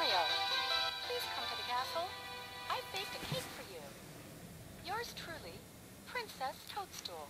Mario. Please come to the castle. I've baked a cake for you. Yours truly, Princess Toadstool.